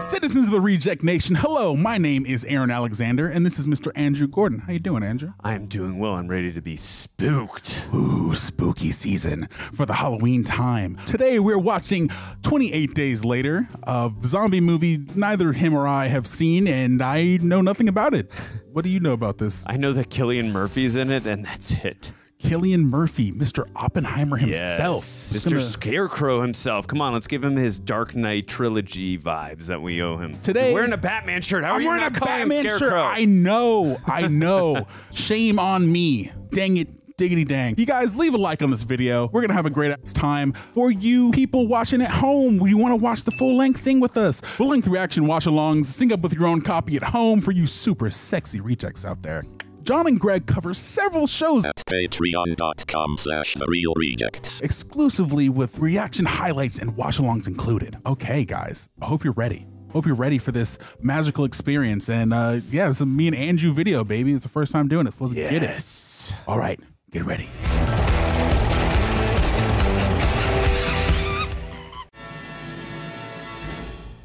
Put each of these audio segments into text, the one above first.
Citizens of the Reject Nation, hello. My name is Aaron Alexander, and this is Mr. Andrew Gordon. How you doing, Andrew? I am doing well. I'm ready to be spooked. Ooh, spooky season for the Halloween time. Today we're watching 28 Days Later, a zombie movie neither him or I have seen, and I know nothing about it. What do you know about this? I know that Cillian Murphy's in it, and that's it. Cillian Murphy, Mr. Oppenheimer himself. Just Mr. gonna- Scarecrow himself. Come on, let's give him his Dark Knight trilogy vibes that we owe him. Today- You're wearing a Batman shirt. How I'm you wearing not a Batman shirt. I know, I know. Shame on me. Dang it. Diggity dang. You guys leave a like on this video. We're gonna have a great ass time. For you people watching at home, you wanna watch the full length thing with us. Full length reaction watch alongs, sync up with your own copy at home for you super sexy rejects out there. John and Greg cover several shows at patreon.com slash the reel rejects. exclusively with reaction highlights and watch alongs included. Okay, guys, I hope you're ready. Hope you're ready for this magical experience. And uh, yeah, this is me and Andrew video, baby. It's the first time doing this. so let's get it. All right, get ready.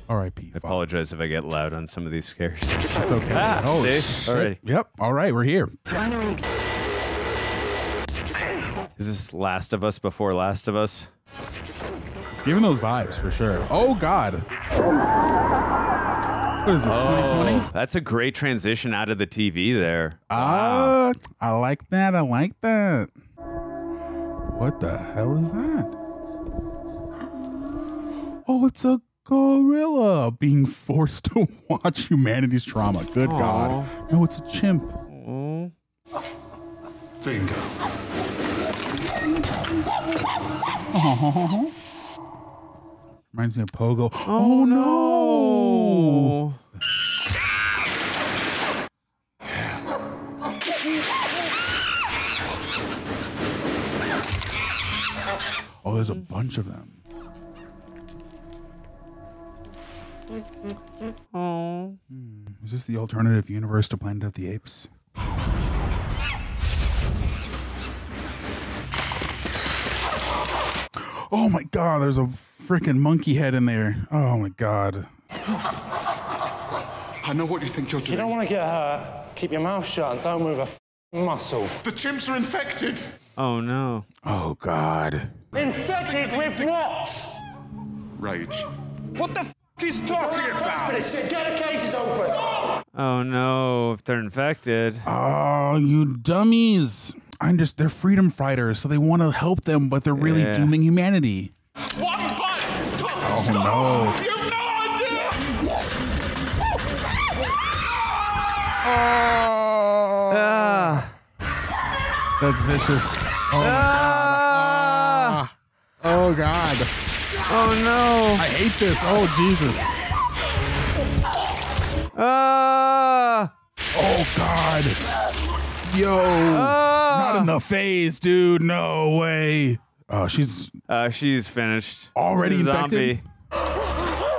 R.I.P. I apologize if I get loud on some of these scares. It's okay. Ah, oh, see? shit. Alrighty. Yep. All right, we're here. Is this Last of Us before Last of Us? It's giving those vibes for sure. Oh God. What is this? 2020? Oh, that's a great transition out of the TV there. Ah, I like that. I like that. What the hell is that? Oh, it's a gorilla being forced to watch humanity's trauma. Good God. No, it's a chimp. Bingo. Reminds me of Pogo. Oh, oh no. Oh, there's a bunch of them. Hmm, Is this the alternative universe to Planet of the Apes? Oh my god, there's a freaking monkey head in there. Oh my god. I know what you think you're doing. You don't want to get hurt. Keep your mouth shut and don't move a f- muscle. The chimps are infected. Oh no. Oh god. Infected with what? Rage. What the f is talking about? For this shit. Get the cages open. Oh no. If they're infected. Oh, you dummies. I understand they're freedom fighters, so they want to help them, but they're really Yeah. dooming humanity. One bite. Stop. Oh Stop. no. You have no idea. Ah. That's vicious. Oh my god. Ah. Oh god. Oh no. I hate this. Oh Jesus. Ah. Oh god. Yo. Ah. Not in the face, dude. No way. Oh, she's Uh, she's finished. Already She's infected? zombie.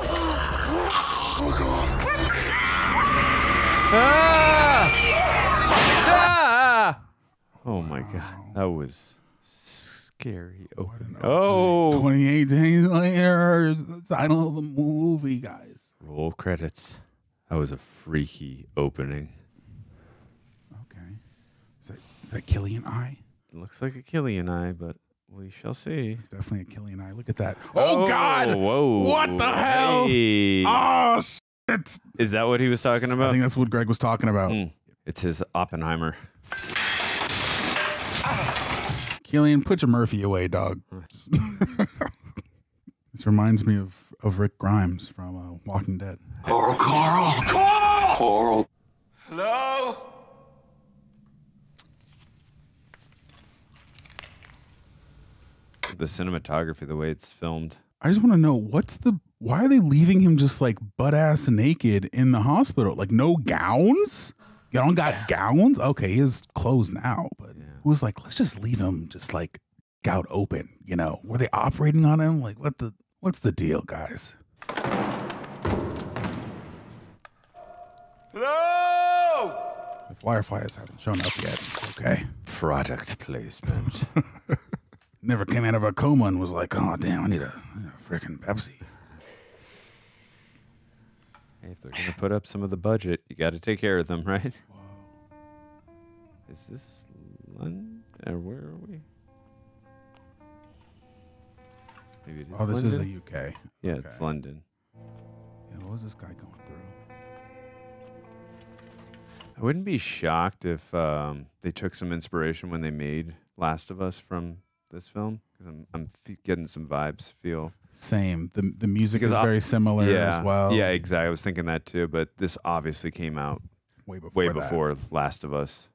Ah! Ah! Oh my god, that was scary. Opening. Oh, 28 days later. title of the movie, guys. roll credits. That was a freaky opening. Okay. Is that, is that Cillian Eye? Looks like a Cillian eye, but we shall see. It's definitely a Cillian Eye. Look at that. Oh, God. Whoa! What the hell? Hey. Oh, shit. Is that what he was talking about? I think that's what Greg was talking about. Mm. It's his Oppenheimer. Cillian, put your Murphy away, dog. this reminds me of, of Rick Grimes from uh, Walking Dead. Carl. Carl. Carl. Carl. Hello. The cinematography, the way it's filmed. I just want to know what's the why are they leaving him just like butt ass naked in the hospital? Like no gowns? You don't got gowns? Okay, he has clothes now, but it was like let's just leave him just like gout open. You know, were they operating on him? Like what the what's the deal, guys? Hello. The Fireflies haven't shown up yet. Okay. Product placement. Never came out of a coma and was like, oh damn, I need a, I need a freaking Pepsi. Hey, if they're gonna put up some of the budget, you got to take care of them, right? Whoa. Is this London? Or where are we? Maybe it is. Oh, this London? is the UK. Yeah, it's. London. Yeah, what was this guy going through? I wouldn't be shocked if um, they took some inspiration when they made Last of Us from this film because I'm I'm fe- getting some vibes. Feel Same. The the music Because is very similar yeah, as well. Yeah, exactly. I was thinking that too, but this obviously came out way before. way that. before Last of Us.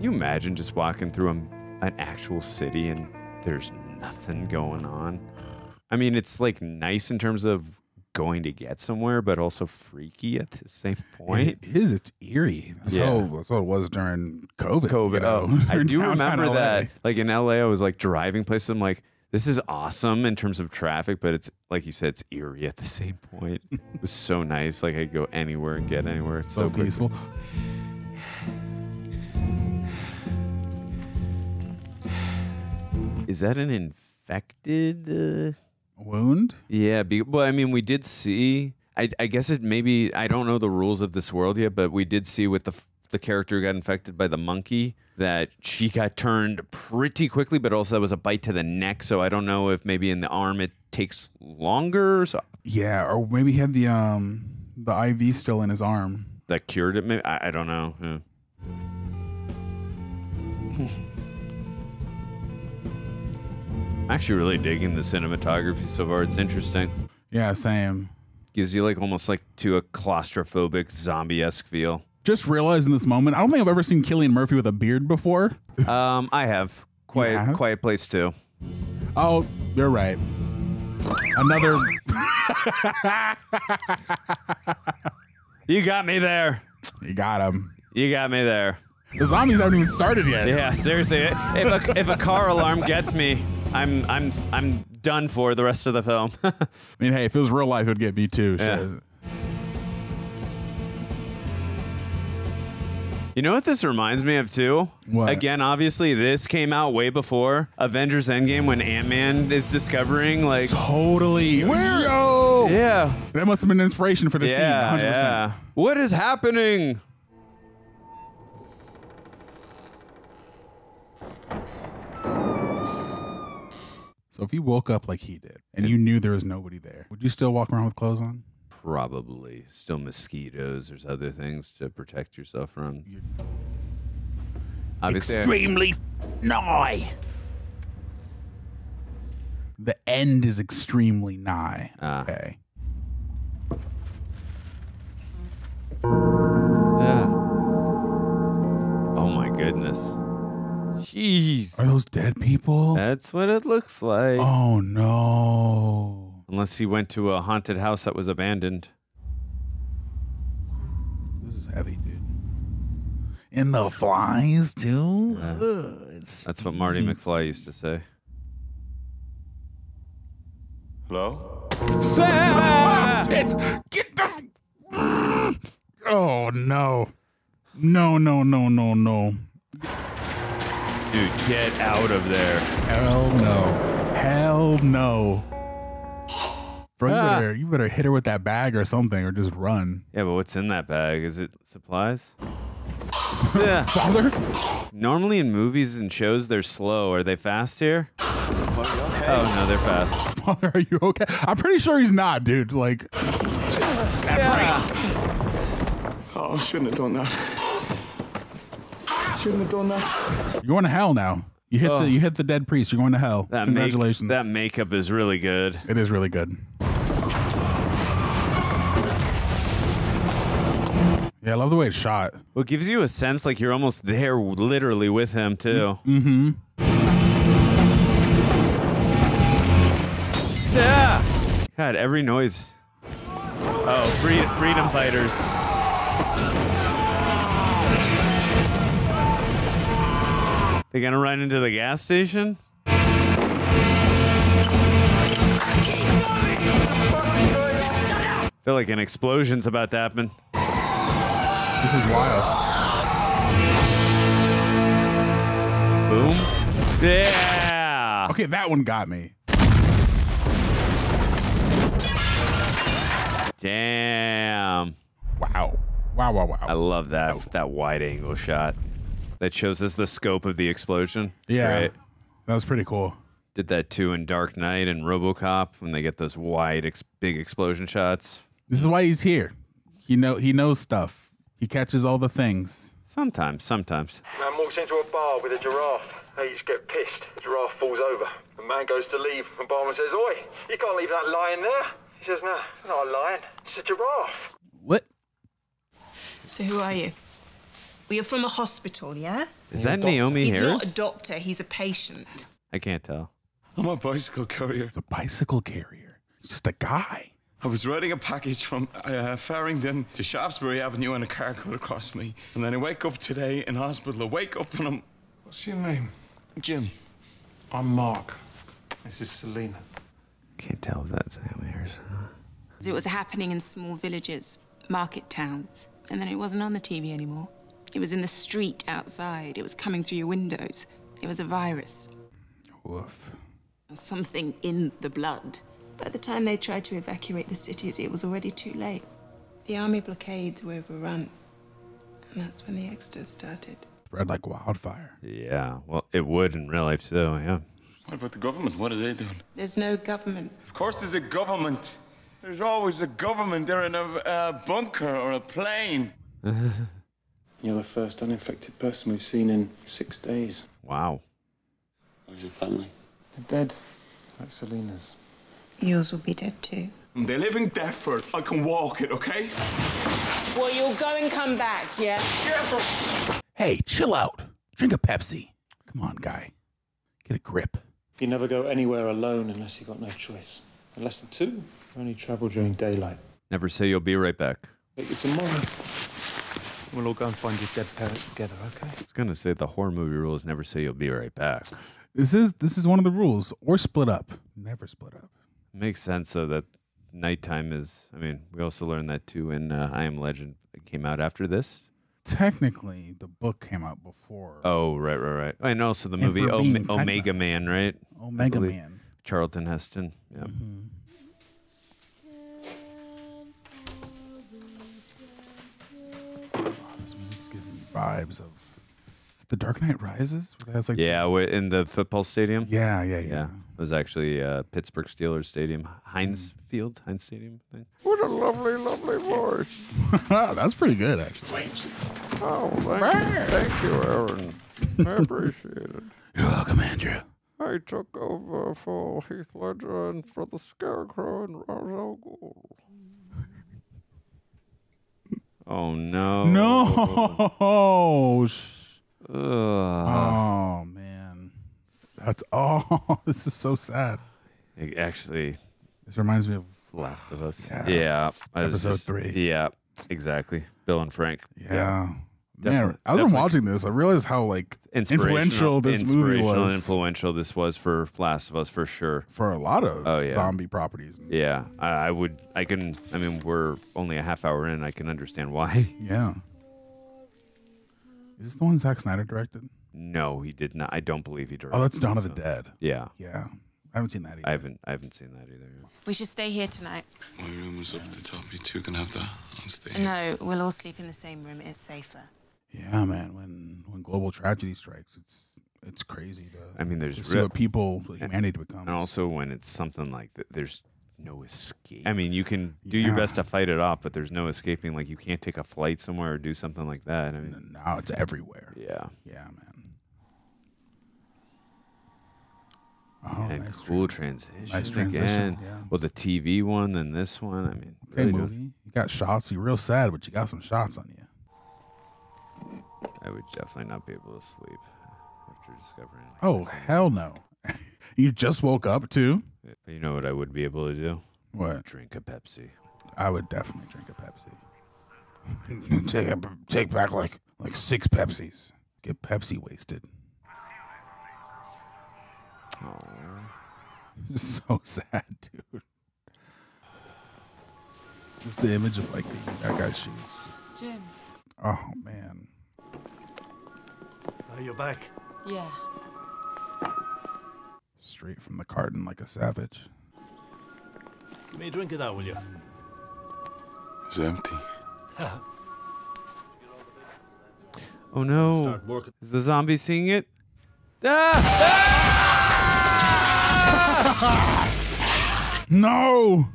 You imagine just walking through a, an actual city and there's nothing going on? I mean, it's like nice in terms of going to get somewhere, but also freaky at the same point. It is. It's eerie. That's, Yeah. how, that's how it was during COVID. COVID. you know, oh, I do remember LA. that. Like in LA, I was like driving places. I'm like, this is awesome in terms of traffic, but it's like you said, it's eerie at the same point. it was so nice. Like I could go anywhere and get anywhere. It's So so, peaceful. Is that an infected? Uh... Wound. Yeah, be, well, I mean, we did see. I, I guess it maybe I don't know the rules of this world yet, but we did see with the the character who got infected by the monkey that she got turned pretty quickly, but also that was a bite to the neck. So I don't know if maybe in the arm it takes longer. So Yeah, or maybe he had the um the IV still in his arm. that cured it. Maybe I, I don't know. Yeah. I'm actually really digging the cinematography so far. It's interesting. Yeah, same. Gives you like almost like to a claustrophobic zombie esque feel. Just realized in this moment, I don't think I've ever seen Cillian Murphy with a beard before. Um, I have quiet have? quiet place too. Oh, you're right. Another. You got me there. You got him. You got me there. The zombies haven't even started yet. Yeah, seriously. if a if a car alarm gets me, I'm I'm I'm done for the rest of the film. I mean, hey, if it was real life, it would get me too. Yeah. You know what this reminds me of too? What? Again, obviously, this came out way before Avengers Endgame when Ant Man is discovering like. Totally. Where? Yo! Yeah. That must have been inspiration for the Yeah, scene. 100%. yeah. What is happening? So if you woke up like he did and you knew there was nobody there, would you still walk around with clothes on? Probably still mosquitoes. There's other things to protect yourself from. Obviously, Extremely nigh. The end is extremely nigh. Ah. Okay. Yeah. Oh my goodness. Jeez. Are those dead people? That's what it looks like. oh no. Unless he went to a haunted house that was abandoned. This is heavy, dude. And the flies too. Ugh, it's That's what Marty McFly used to say. Hello? Shit. Get the. Oh no. No, no, no, no, no. Dude, get out of there. Hell no. Hell no. Bro, you Ah. better, you better hit her with that bag or something or just run. Yeah, but what's in that bag? Is it supplies? yeah. Father? Normally in movies and shows, they're slow. Are they fast here? Oh, no, they're fast. Father, are you okay? I'm pretty sure he's not, dude. Like, that's right. Oh, shouldn't have done that. Shouldn't have done that. You're going to hell now. You hit the you hit the dead priest. You're going to hell. That make- Congratulations. that makeup is really good. it is really good. Yeah, I love the way it's shot. Well, it gives you a sense like you're almost there literally with him, too. Mm-hmm. Yeah. God, every noise. Oh, free, freedom fighters. They gonna run into the gas station? feel like an explosion's about to happen. This is wild. Boom. Yeah. Okay, that one got me. Damn. Wow. Wow, wow, wow. I love that that wide angle shot that shows us the scope of the explosion. It's yeah. great. That was pretty cool. Did that too in Dark Knight and RoboCop when they get those wide, ex- big explosion shots. This is why he's here. He know he knows stuff. He catches all the things. Sometimes, sometimes. Man walks into a bar with a giraffe. They just get pissed. The giraffe falls over. The man goes to leave, and barman says, Oi, you can't leave that lion there. He says, No, it's not a lion. It's a giraffe. What? So who are you? Well, you're from a hospital, yeah? Is that Naomie He's Harris? not a doctor, he's a patient. I can't tell. I'm a bicycle carrier. It's a bicycle carrier. He's just a guy. I was riding a package from uh, Farringdon to Shaftesbury Avenue and a car cut across me. And then I wake up today in hospital. I wake up and I'm What's your name? Jim. I'm Mark. This is Selena. Can't tell if that's Naomie Harris. or not. It was happening in small villages, market towns, and then it wasn't on the TV anymore. It was in the street outside. It was coming through your windows. It was a virus, Woof. something in the blood. By the time they tried to evacuate the cities, it was already too late. The army blockades were overrun, and that's when the exodus started. Spread like wildfire. Yeah, well, it would in real life too. Yeah. What about the government? What are they doing? There's no government. Of course, there's a government. There's always a government. They're in a, a bunker or a plane. You're the first uninfected person we've seen in six days. Wow. Where's your family? They're dead. Like Selena's. Yours will be dead too. They live in Deptford. I can walk it, okay? Well, you'll go and come back, yeah? Hey, chill out. Drink a Pepsi. Come on, guy. Get a grip. You never go anywhere alone unless you've got no choice. Unless lesson two, only travel during daylight. Never say you'll be right back. Take you tomorrow. We'll all go and find your dead parents together, okay? I was gonna say the horror movie rules never say you'll be right back. This is this is one of the rules. Or split up. Never split up. Makes sense though that nighttime is. I mean, we also learned that too in uh, I Am Legend. It came out after this. Technically, the book came out before Oh, right, right, right. And also the movie Ome- Omega Man, right? Omega Man. Charlton Heston. Yeah. Oh, vibes of. Is it The Dark Knight Rises? Where it like Yeah, wi- in the football stadium. yeah, yeah, yeah. Yeah, it was actually uh, Pittsburgh Steelers Stadium, Heinz Field, Heinz Stadium. I think. What a lovely, lovely voice! That's pretty good, actually. Oh, thank, thank you, Aaron. I appreciate it. You're welcome, Andrew. I took over for Heath Ledger and for the Scarecrow and Ra's al Ghul. Oh no! No. Ugh. Oh man. That's oh. This is so sad. It actually, This reminds me of Last of Us. Yeah. Yeah, Episode three. Yeah, exactly. Bill and Frank. yeah. Man, Definitely- as I'm watching this, I realized how like Inspirational, influential this movie inspirational and was influential this was for Last of Us for sure. for a lot of Oh, yeah. zombie properties. Yeah, I, I would. I can. I mean, we're only a half hour in. I can understand why. Yeah. Is this the one Zack Snyder directed? No, he did not. I don't believe he directed. Oh, that's Dawn of the so- Dead. Yeah, Yeah. I haven't seen that either. I haven't. I haven't seen that either. We should stay here tonight. My room was up at the top. You two can have that. I'll stay. Here. No, we'll all sleep in the same room. It's safer. Yeah, man. When when global tragedy strikes, it's it's crazy to, I mean, there's to see real- what people what humanity becomes. And also, when it's something like that, there's no escape. I mean, you can do your best to fight it off, but there's no escaping. Like you can't take a flight somewhere or do something like that. I mean, now it's everywhere. yeah. Yeah, man. Oh, and nice cool trans- transition, nice transition, again. yeah. Well, the TV one, then this one. I mean, Okay, really good. movie. You got shots. You're real sad, but you got some shots on you. I would definitely not be able to sleep after discovering. Oh hell no! you just woke up too. you know what I would be able to do? What? Drink a Pepsi. I would definitely drink a Pepsi. take a, take back like like six Pepsis. Get Pepsi wasted. This is so sad, dude. Just the image of like the, that guy's shoes. Just Jim. oh man. Oh, you're back. Yeah. Straight from the carton like a savage. Give me a drink of that, will you? It's empty. Oh no! Is the zombie seeing it? Ah! No.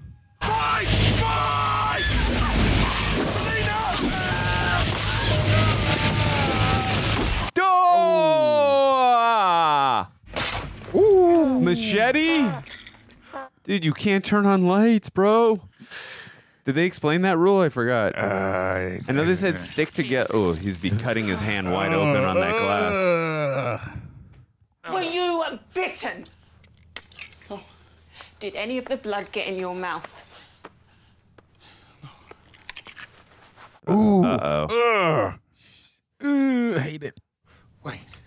Machete? Dude, you can't turn on lights, bro. Did they explain that rule? I forgot. I know they said stick together. Oh, he's be cutting his hand wide open on that glass. Were you bitten? Did any of the blood get in your mouth? Ooh. Uh Ugh. Ugh, hate it. Wait.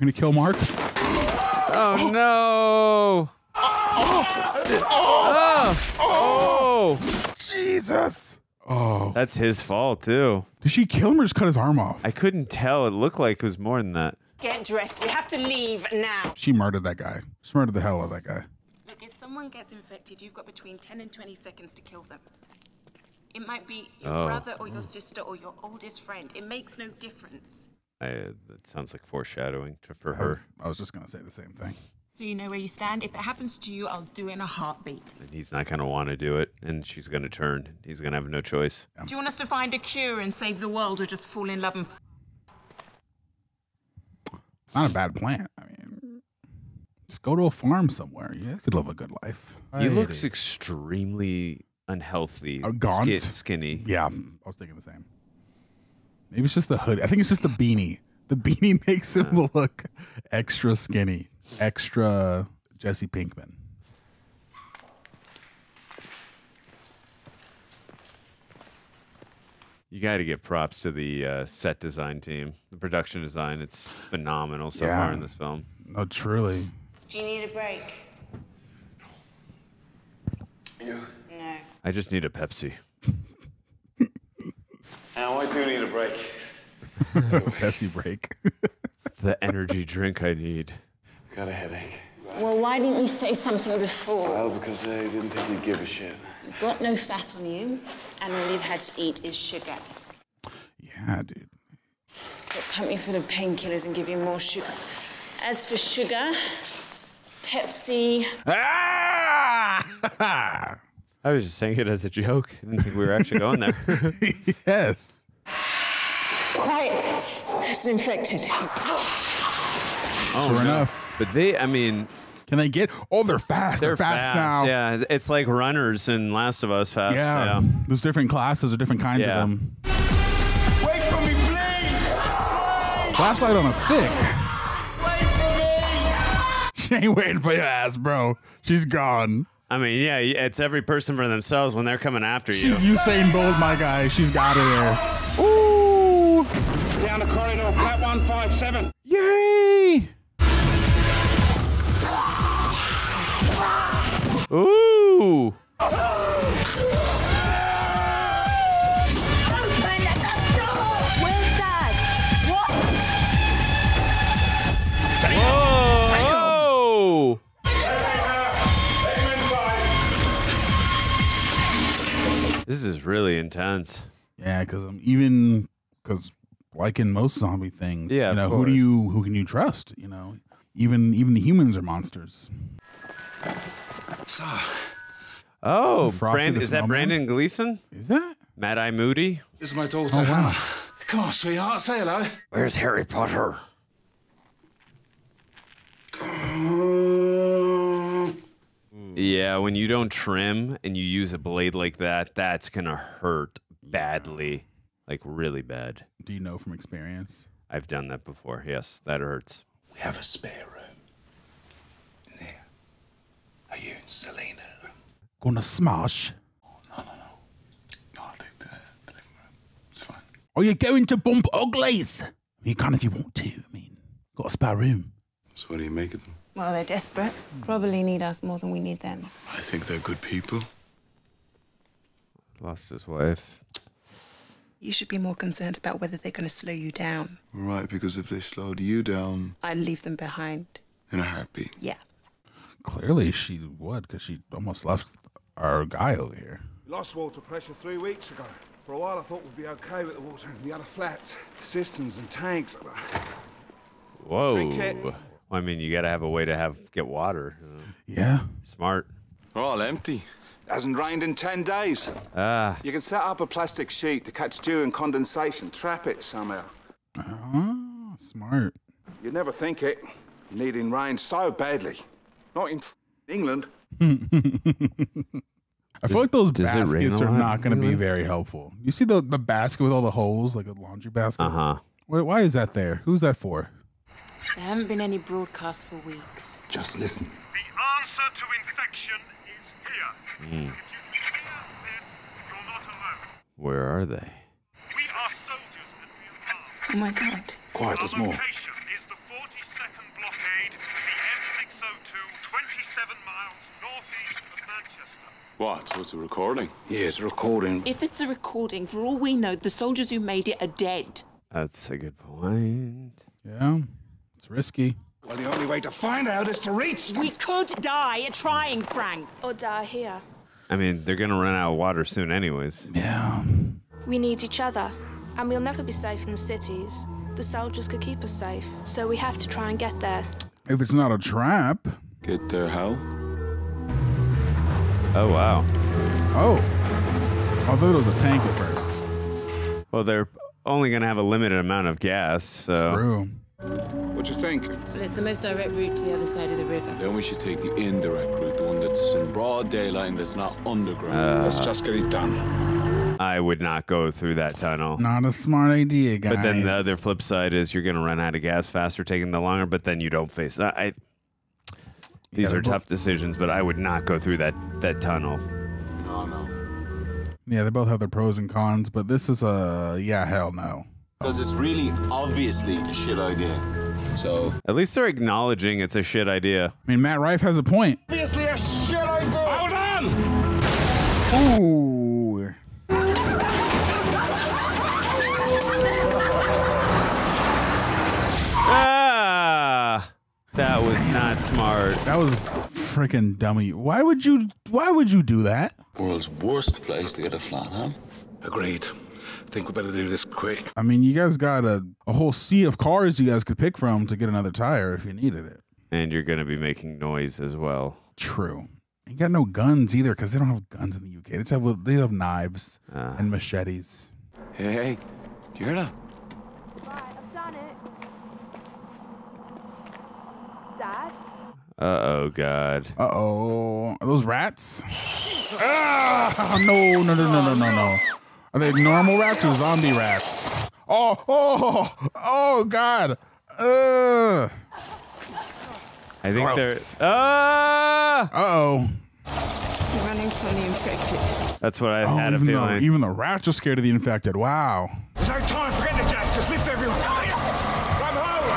We're gonna kill Mark. Oh no! Oh! Oh! Jesus! Oh, That's his fault too. did she kill him or just cut his arm off? I couldn't tell. It looked like it was more than that. Get dressed. We have to leave now. She murdered that guy. She murdered the hell out of that guy. Look, if someone gets infected, you've got between 10 and 20 seconds to kill them. It might be your Oh. brother or your sister or your oldest friend. It makes no difference. I, that sounds like foreshadowing to, for her. I was just gonna say the same thing. So you know where you stand. If it happens to you, I'll do it in a heartbeat. And he's not going to want to do it, and she's going to turn. He's going to have no choice. Do you want us to find a cure and save the world or just fall in love and f- It's not a bad plan. I mean, just go to a farm somewhere. You guys could live a good life. He I looks extremely unhealthy, Uh, gaunt? ski- skinny. Yeah, I was thinking the same. Maybe it's just the hood. I think it's just the beanie. The beanie makes him look extra skinny, extra Jesse Pinkman. You got to give props to the uh, set design team, the production design. It's phenomenal so Yeah. far in this film. Oh, truly. Do you need a break? You? No. I just need a Pepsi. Now, I do need a break. Pepsi break. It's the energy drink I need. Got a headache. Well, why didn't you say something before? Well, because I didn't think you'd give a shit. You've got no fat on you, and all you've had to eat is sugar. yeah, dude. So pump you full of painkillers and give you more sugar. As for sugar, Pepsi. Ah! I was just saying it as a joke. I didn't think we were actually going there. yes. Quiet. It's infected. Oh, Sure no. enough. But they, I mean, Can they get? Oh, they're fast. They're, they're fast, now. Yeah, it's like runners in Last of Us fast. Yeah. Yeah. There's different classes or different kinds Yeah. of them. Wait for me, please! Flashlight on a stick. Wait for me! She ain't waiting for your ass, bro. She's gone. I mean, yeah, it's every person for themselves when they're coming after you. She's Usain Bolt, my guy. She's got it there. Ooh. Down the corridor, flat 157. Yay. Ooh. This is really intense. Yeah, because um, even because like in most zombie things, Yeah, you know, who do you who can you trust? You know, even even the humans are monsters. So, Oh, Brand, is that Brendan Gleeson? Is that? Mad Eye Moody? this is my daughter, Oh, wow. Hannah. Come on, sweetheart, say hello. Where's Harry Potter? Yeah, when you don't trim and you use a blade like that, that's gonna hurt badly. Like really bad. Do you know from experience? I've done that before. Yes, that hurts. We have a spare room. In there. Are you and Selena? Gonna smash. Oh no, I'll take the, the living room. It's fine. Are you going to bump uglies? You can if you want to. I mean, got a spare room. So what do you make of them? Well, they're desperate. Probably need us more than we need them. I think they're good people. Lost his wife. You should be more concerned about whether they're going to slow you down. Right, because if they slowed you down I'd leave them behind. in a heartbeat. Yeah. Clearly, she would because she almost left our guy over here. Lost water pressure three weeks ago. For a while I thought we'd be okay with the water in the other flats. Cisterns and tanks. Whoa. Drink it. Well, I mean, you got to have a way to have get water. you know. Yeah. Smart. They're all empty. Hasn't rained in ten days. Ah, You can set up a plastic sheet to catch dew and condensation. Trap it somehow. Oh, smart. You'd never think it. Needing rain so badly. Not in f- England. I feel like those does it rain baskets are not going to be very helpful. You see the, the basket with all the holes, like a laundry basket? uh huh. Why, why is that there? Who's that for? There haven't been any broadcasts for weeks. Just listen. The answer to infection is here. Hmm. If you can hear this, you're not alone. Where are they? We are soldiers and we are armed. Oh my god. Quiet, there's more. location is the 42nd blockade, the M602, 27 miles northeast of Manchester. What? So it's a recording? Yeah, it's a recording. If it's a recording, for all we know, the soldiers who made it are dead. That's a good point. Yeah. It's risky. Well, the only way to find out is to reach them. We could die trying, Frank. Or die here. I mean, they're gonna run out of water soon, anyways. Yeah. We need each other, and we'll never be safe in the cities. The soldiers could keep us safe, so we have to try and get there. If it's not a trap. Get there how? Oh wow. Oh. I thought it was a tank at first. Well, they're only gonna have a limited amount of gas, so True. What do you think? Well, it's the most direct route to the other side of the river. Then we should take the indirect route, the one that's in broad daylight and that's not underground. Uh, Let's just get it done. I would not go through that tunnel. Not a smart idea, guys. But then the other flip side is you're gonna run out of gas faster, taking the longer. But then you don't face. I. I these Yeah, are they're tough decisions, but I would not go through that that tunnel. No, no. Yeah, they both have their pros and cons, but this is a yeah, hell no. Because it's really obviously a shit idea. So, At least they're acknowledging it's a shit idea. I mean, Matt Rife has a point. Obviously a shit idea. Hold on! Ooh. Ah, that was not smart. That was freaking dummy. Why would you why would you do that? world's worst place to get a flat, huh? Agreed. Think we better do this quick. I mean, you guys got a, a whole sea of cars you guys could pick from to get another tire if you needed it. And you're gonna be making noise as well. True. You got no guns either because they don't have guns in the UK. They just have little- they have knives Ah. and machetes. Hey, hey, do you hear that? Right, I've done it. Dad? Uh oh, God. Uh oh, are those rats? Ah, no, no, no, no, no, no, no. Are they normal rats or zombie rats? Oh, oh, oh, God. Uh I think Gross. they're. Ah, Uh oh. You're running from the infected. that's what I Oh, had a even, the, even the rats are scared of the infected. Wow. There's no time. Forget the jack. Just lift everyone. Grab hold.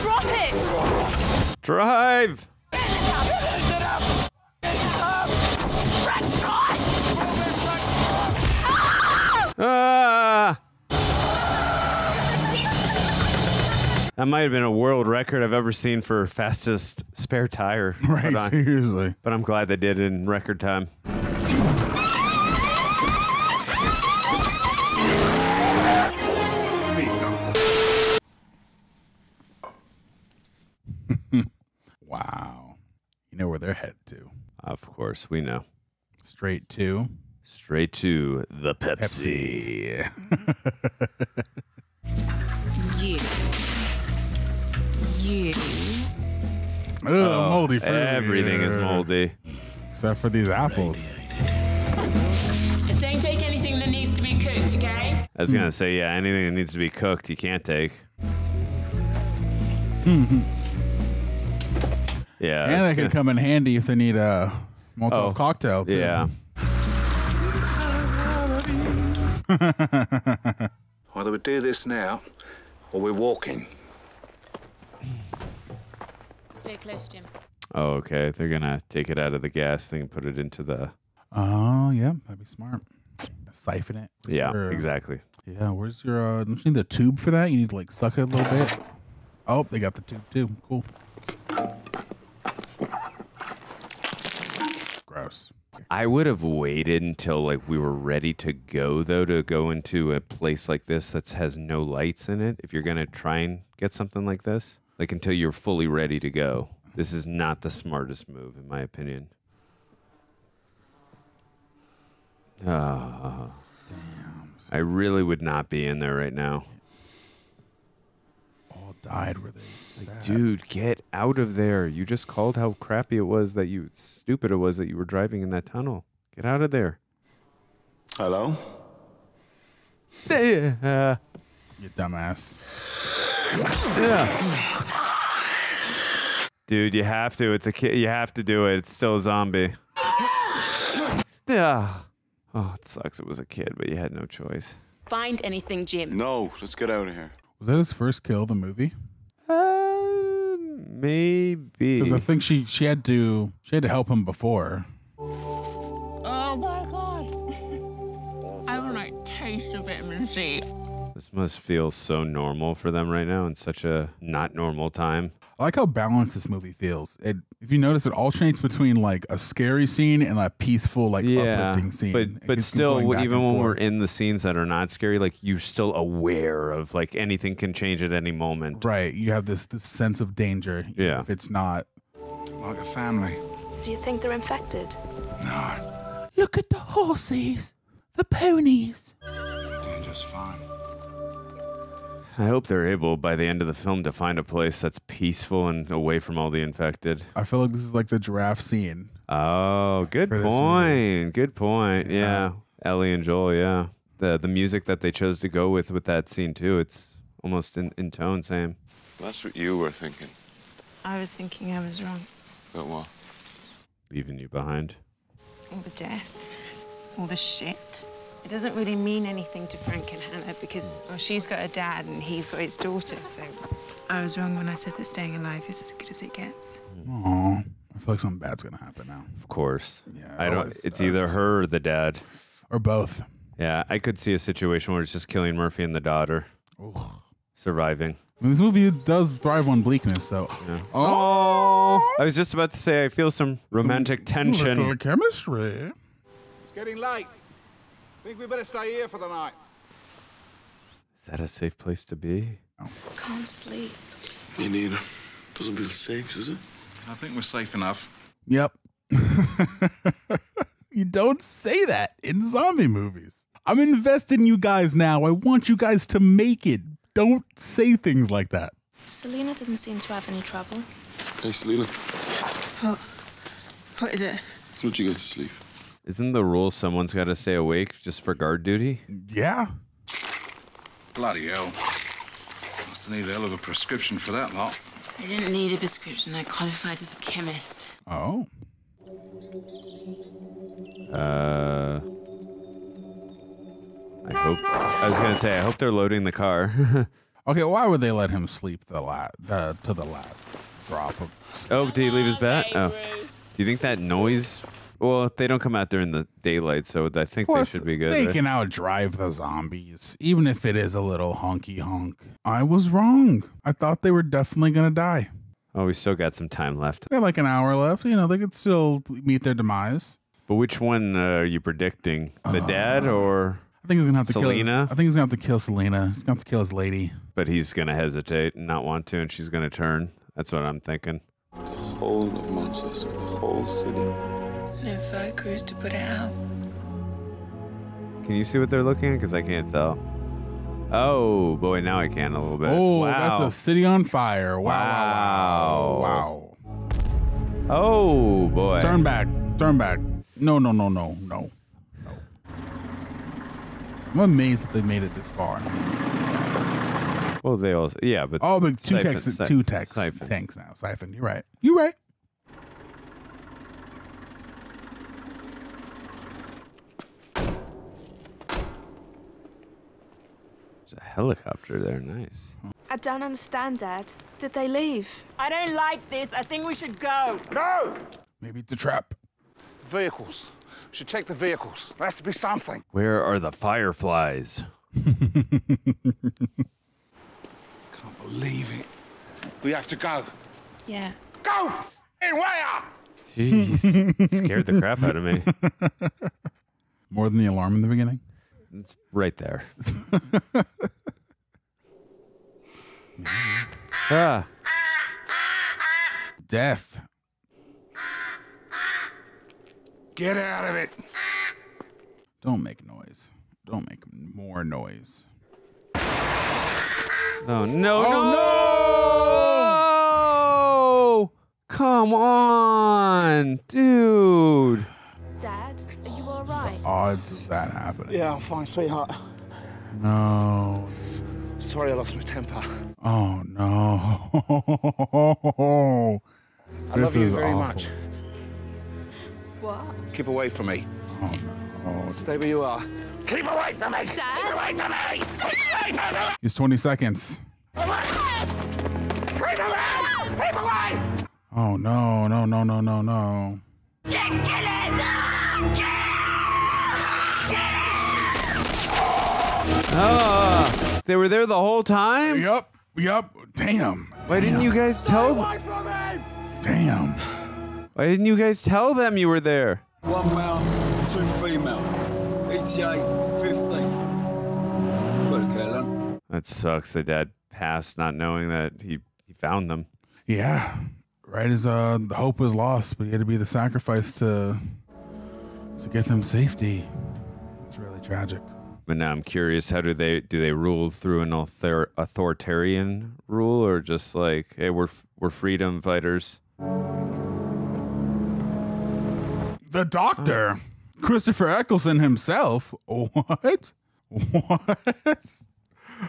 Drop it! Drive. Ah. That might have been a world record I've ever seen for fastest spare tire. Right, on. seriously. But I'm glad they did it in record time. Wow. You know where they're headed to. Of course, we know. Straight to Straight to the Pepsi. Pepsi. You. You. Ugh, oh, moldy fruit. Everything is moldy. Except for these apples. Don't take anything that needs to be cooked, okay? I was gonna say, yeah, anything that needs to be cooked, you can't take. yeah, And they that's can come in handy if they need a Molotov Oh, cocktail, too. Yeah, Either we do this now, or we're walking. Stay close, Jim. Oh, okay. They're gonna take it out of the gas thing and put it into the. Oh, yeah, that'd be smart. Siphon it. Where's yeah, your, exactly. Yeah, where's your? Uh, don't you need the tube for that? You need to like suck it a little bit. Oh, they got the tube too. Cool. Gross. I would have waited until like we were ready to go though to go into a place like this that has no lights in it. If you're gonna try and get something like this, like until you're fully ready to go. This is not the smartest move, in my opinion. Ah, Damn. I really would not be in there right now. All died where they sat. Dude, get out of there. You just called how crappy it was that you stupid it was that you were driving in that tunnel. Get out of there. Hello? Yeah. You dumbass. Yeah. Dude, you have to. It's a kid. You have to do it. It's still a zombie. Yeah. Oh, it sucks. It was a kid, but you had no choice. Find anything, Jim. No, let's get out of here. Was that his first kill of the movie? Uh, maybe. Because I think she she had to she had to help him before. Oh my god. I want a taste of vitamin C. This must feel so normal for them right now in such a not normal time. I like how balanced this movie feels. It, if you notice, it alternates between like a scary scene and a peaceful, like uplifting scene. but but still, even and when we're in the scenes that are not scary, like you're still aware of like anything can change at any moment. right, you have this this sense of danger. Yeah. if it's not. Like a family. Do you think they're infected? No, Look at the horses, the ponies. doing just fine. I hope they're able by the end of the film to find a place that's peaceful and away from all the infected. I feel like this is like the giraffe scene. Oh, good point. Good point. Yeah. Ellie and Joel, yeah. The the music that they chose to go with with that scene too, it's almost in, in tone same. That's what you were thinking. I was thinking I was wrong. But what? Leaving you behind. All the death, all the shit. It doesn't really mean anything to Frank and Hannah because well, she's got a dad and he's got his daughter. So I was wrong when I said that staying alive is as good as it gets. Oh, I feel like something bad's gonna happen now, Of course. Yeah, I don't always it's either her or the dad. or both. Yeah, I could see a situation where it's just Cillian Murphy and the daughter. Surviving. I mean, this movie does thrive on bleakness, so Oh, I was just about to say I feel some romantic tension. Little chemistry. It's getting late. Think we better stay here for the night. Is that a safe place to be? Can't sleep. Me neither. Doesn't feel safe, does it? I think we're safe enough. Yep. you don't say that in zombie movies. I'm invested in you guys now. I want you guys to make it. Don't say things like that. Selena didn't seem to have any trouble. Hey, Selena, What? What is it? don't you get to sleep? Isn't the rule someone's got to stay awake just for guard duty? Yeah. Bloody hell. Must need a hell of a prescription for that lot. I didn't need a prescription. I qualified as a chemist. Oh. Uh, I hope. I was gonna say I hope they're loading the car. Okay, why would they let him sleep the la- the, to the last drop of oh, did he leave his bat? Oh, do you think that noise? Well, they don't come out during the daylight, so I think Plus, they should be good. They right? can outdrive the zombies, even if it is a little honky honk. I was wrong. I thought they were definitely gonna die. Oh, we still got some time left. They have like an hour left. You know, they could still meet their demise. But which one uh, are you predicting? The dad or? I think he's gonna have to kill. His, Selena? I think he's gonna have to kill Selena. He's gonna have to kill his lady. But he's gonna hesitate and not want to, and she's gonna turn. That's what I'm thinking. The whole of Manchester, the whole city. No fire crews to put it out. Can you see what they're looking at? Because I can't tell. Oh boy, now I can a little bit. Oh, wow. that's a city on fire! Wow! Wow! Wow! wow. Oh boy. Turn back! Turn back! No! No! No! No! No! No! I'm amazed that they made it this far. Well, they also yeah, but Oh, but two Siphon- tanks, si- two tanks, siphon. tanks now. Siphon. You're right. You're right. There's a helicopter there. Nice. I don't understand, Dad. Did they leave? I don't like this. I think we should go. No! Maybe it's a trap. Vehicles. We should check the vehicles. There has to be something. Where are the fireflies? Can't believe it. We have to go. Yeah. Go! In where? Jeez, scared the crap out of me. More than the alarm in the beginning. It's right there. ah, Death. Get out of it. Don't make noise. Don't make more noise. Oh, no, no, no! Come on, dude. Odds of that happening. Yeah, I'm fine, sweetheart. No. Sorry I lost my temper. Oh no. I this love you is very awful. much. What? Keep away from me. Oh no. Stay where you are. Keep away from me! Dad? Keep away from me! Keep away from me! He's 20 seconds. Keep away! Keep away! Oh no, no, no, no, no, no. Ah, they were there the whole time. Yep. Yep. Damn. Why didn't you guys tell? Them? Damn. Why didn't you guys tell them you were there? One male, two female. ETA 15. Better care, Lon. That sucks. The dad passed, not knowing that he he found them. Yeah. Right as uh the hope was lost, but he had to be the sacrifice to to get them safety. It's really tragic. But now I'm curious, how do they do they rule through an author, authoritarian rule or just like, hey, we're we're freedom fighters? The doctor, Christopher Eccleston himself. What? What?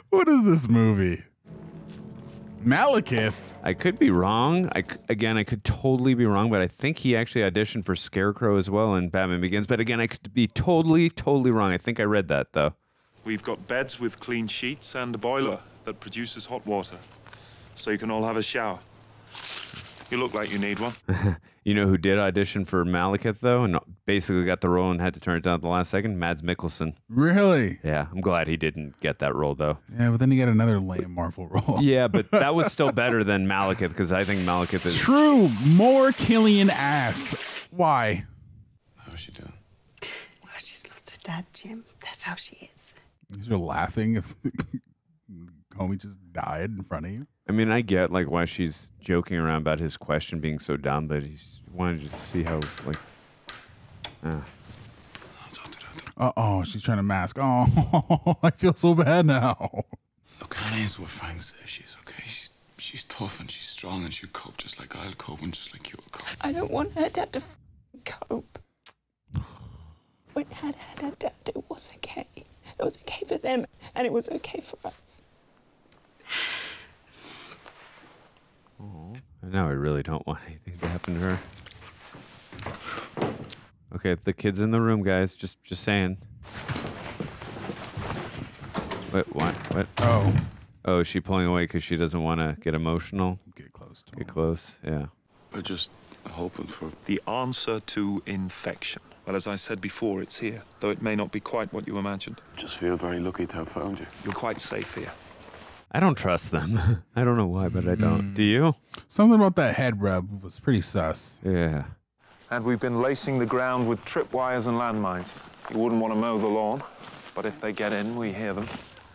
What is this movie? Malekith. I could be wrong. I c- again, I could totally be wrong, but I think he actually auditioned for Scarecrow as well in Batman Begins. But again, I could be totally, totally wrong. I think I read that though. We've got beds with clean sheets and a boiler that produces hot water. So you can all have a shower. You look like you need one. You know who did audition for Malekith though, and basically got the role and had to turn it down at the last second? Mads Mikkelsen. Really? Yeah, I'm glad he didn't get that role though. Yeah, but then he got another lame Marvel role. Yeah, but that was still better than Malekith because I think Malekith is. True. More Cillian ass. Why? How's she doing? Well, she's lost her dad, Jim. That's how she is. You're laughing if homie just died in front of you. I mean, I get like why she's joking around about his question being so dumb, but he's wanted you to see how like. Uh, Uh oh, she's trying to mask. Oh, I feel so bad now. Look, Hannah is what Frank says she is, okay? She's she's tough and she's strong and she'll cope just like I'll cope and just like you'll cope. I don't want her dad to f- cope. When had had her dad, it was okay. It was okay for them, and it was okay for us. Mm-hmm. now I really don't want anything to happen to her. Okay, the kid's in the room, guys. Just, just saying. What? What? What? Oh. Oh, is she pulling away because she doesn't want to get emotional? Get close to Get close. Yeah. We're just hoping for The answer to infection. Well, as I said before, it's here, though it may not be quite what you imagined. just feel very lucky to have found you. You're quite safe here. I don't trust them. I don't know why, but I don't. Do you? Something about that head rub was pretty sus. Yeah. And we've been lacing the ground with tripwires and landmines. You wouldn't want to mow the lawn, but if they get in, we hear them.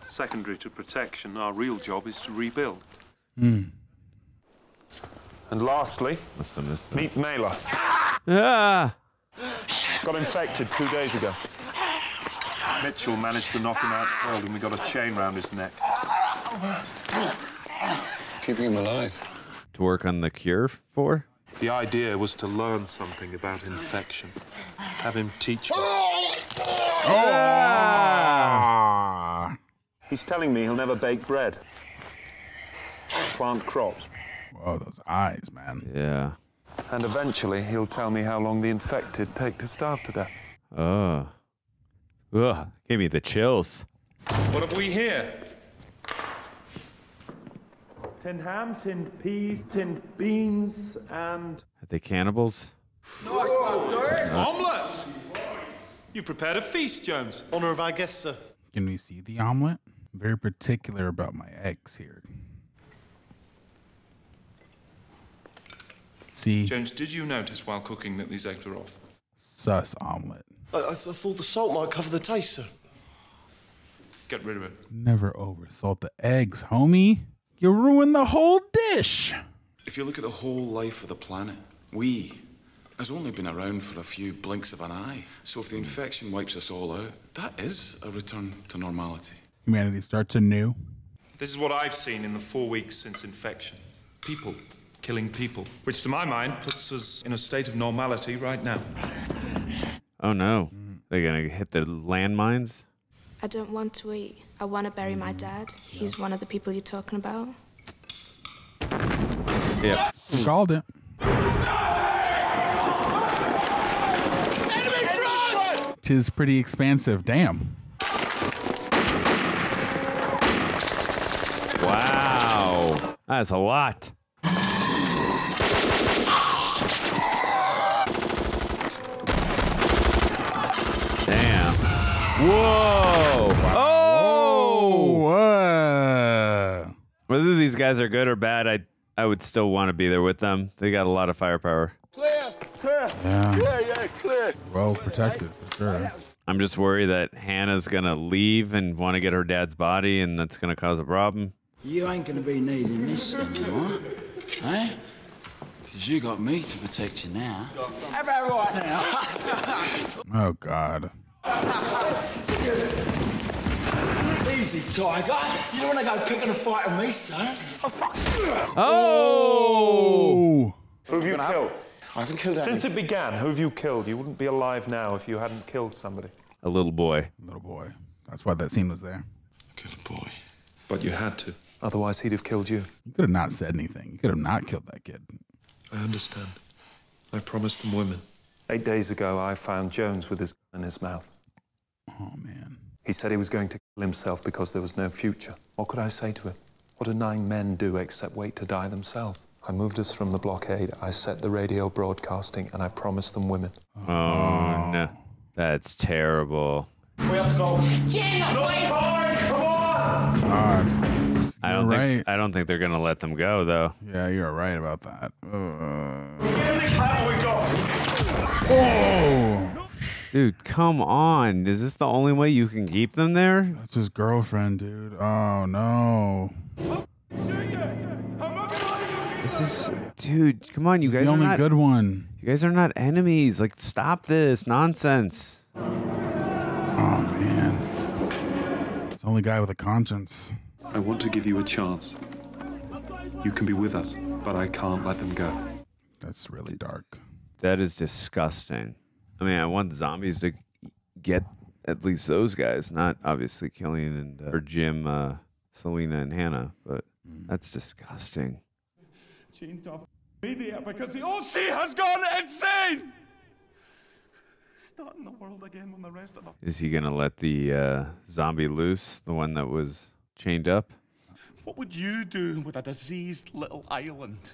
Secondary to protection, our real job is to rebuild. Hmm. And lastly, Must have missed them. meet Mailer. Ah! Got infected two days ago. Mitchell managed to knock him out cold, and we got a chain round his neck. Keeping him alive. To work on the cure for? The idea was to learn something about infection. Have him teach me. Ah. He's telling me he'll never bake bread. Plant crops. Whoa, those eyes, man. Yeah. And eventually he'll tell me how long the infected take to starve to death. Oh. Ugh. Gave me the chills. What have we here? Tinned ham, tinned peas, tinned beans, and. Are they cannibals? No, uh, omelette! You've prepared a feast, Jones. Honour of our guests, sir. Can we see the omelet? I'm very particular about my eggs here. See, Jones, did you notice while cooking that these eggs are off? sus omelet. I, I, th- I thought the salt might cover the taste, sir. Get rid of it. Never oversalt the eggs, homie. You ruined the whole dish. If you look at the whole life of the planet, we has only been around for a few blinks of an eye. So if the infection wipes us all out, that is a return to normality. Humanity starts anew. This is what I've seen in the four weeks since infection. People killing people, which to my mind puts us in a state of normality right now. Oh no. They're going to hit the landmines? I don't want to eat. I want to bury my mm-hmm. dad. He's one of the people you're talking about. Yeah. Called it. Tis pretty expansive. Damn. Wow. That's a lot. Damn. Whoa. Oh. uh. Whether these guys are good or bad, I I would still want to be there with them. They got a lot of firepower. Clear, clear. Yeah. Yeah, yeah, clear. Well protected for sure. I'm just worried that Hannah's gonna leave and want to get her dad's body, and that's gonna cause a problem. You ain't gonna be needing this anymore, eh? Because you got me to protect you now. How about right now? Oh God. Easy, Tiger. You don't want to go picking a fight with me, son. Oh, fuck. Oh. Who have you killed? I haven't killed Since it began, who have you killed? You wouldn't be alive now if you hadn't killed somebody. A little boy. A Little boy. That's why that scene was there. Killed a boy. But you had to. Otherwise, he'd have killed you. You could have not said anything. You could have not killed that kid. I understand. I promised them women. Eight days ago, I found Jones with his gun in his mouth. Oh, man. He said he was going to kill himself because there was no future. What could I say to him? What do nine men do except wait to die themselves? I moved us from the blockade. I set the radio broadcasting, and I promised them women. Oh no. That's terrible. We have to go. Jim, wait! Come on! God. I don't You're think I don't think they're gonna let them go though. Yeah, you're right about that. Uh, How we go? oh, Dude, come on. Is this the only way you can keep them there? that's his girlfriend, dude. Oh no. This is dude, come on, you He's guys the are only not good one. You guys are not enemies. Like stop this nonsense. Oh man. It's the only guy with a conscience. I want to give you a chance. You can be with us, but I can't let them go. That's really dark. That is disgusting. I mean, I want zombies to get at least those guys, not obviously Cillian and uh, or Jim, uh, Selena and Hannah, but that's disgusting. Chained up media because the OC has gone insane! Starting the world again when the rest of them. Is he gonna let the uh, zombie loose, the one that was chained up? What would you do with a diseased little island?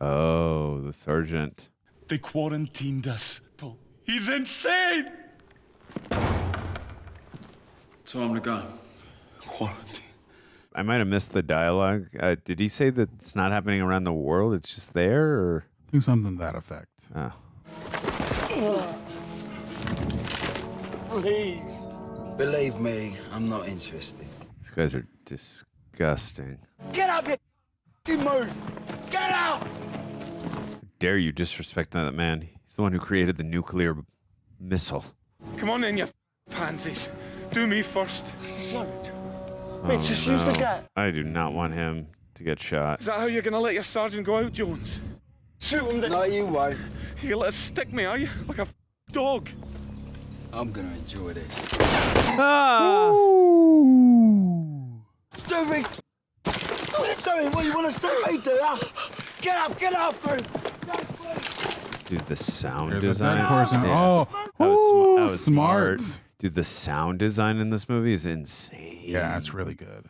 Oh, the sergeant. They quarantined us. Paul. He's insane! Time to go. Quarantine. I might have missed the dialogue. Uh, did he say that it's not happening around the world? It's just there, or do something to that effect? Oh. Please. Believe me, I'm not interested. These guys are disgusting. Get up, you you move! Get out! Dare you disrespect that man? He's the one who created the nuclear missile. Come on in, you pansies. Do me first. What? Oh, Mate, just use the no. gat. I do not want him to get shot. Is that how you're gonna let your sergeant go out, Jones? Shoot him then. No, you won't. You let us stick me, are you? Like a f- dog. I'm gonna enjoy this. Ah! Dory! What are you doing? What, you want to see me do? Huh? Get up, get up, dude! Dude, the sound There's a design. dead person. Yeah. Oh, that was, that was smart. Dude, the sound design in this movie is insane. Yeah, it's really good.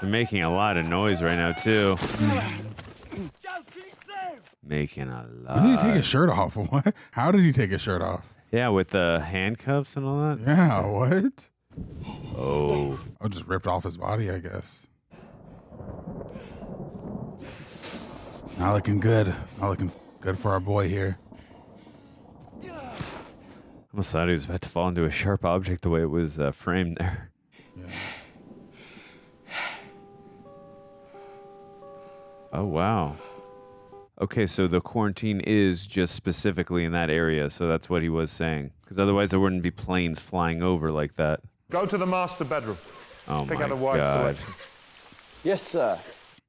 They're making a lot of noise right now too. Making a lot. When did he take his shirt off? What? How did he take his shirt off? Yeah, with the handcuffs and all that. Yeah, what? Oh, I just ripped off his body, I guess. It's not looking good. It's not looking good for our boy here. Almost thought he was about to fall into a sharp object the way it was uh, framed there. Oh wow. Okay, so the quarantine is just specifically in that area, so that's what he was saying. Because otherwise, there wouldn't be planes flying over like that. Go to the master bedroom. Oh Pick my out a wise god! selection. Yes, sir.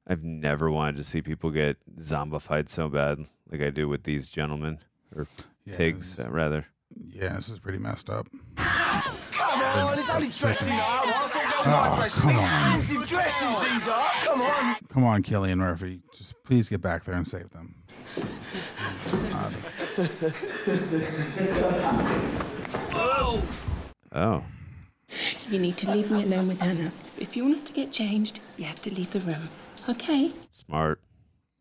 I've never wanted to see people get zombified so bad, like I do with these gentlemen or Yeah, pigs, uh, rather. Yeah, this is pretty messed up. Come on, it's only dressing up. I thought Oh, girls dressing. come on. expensive dresses these are. Come on. Come on, Cillian Murphy. Just please get back there and save them. Oh, You need to leave me alone with Hannah. If you want us to get changed, you have to leave the room. Okay? smart.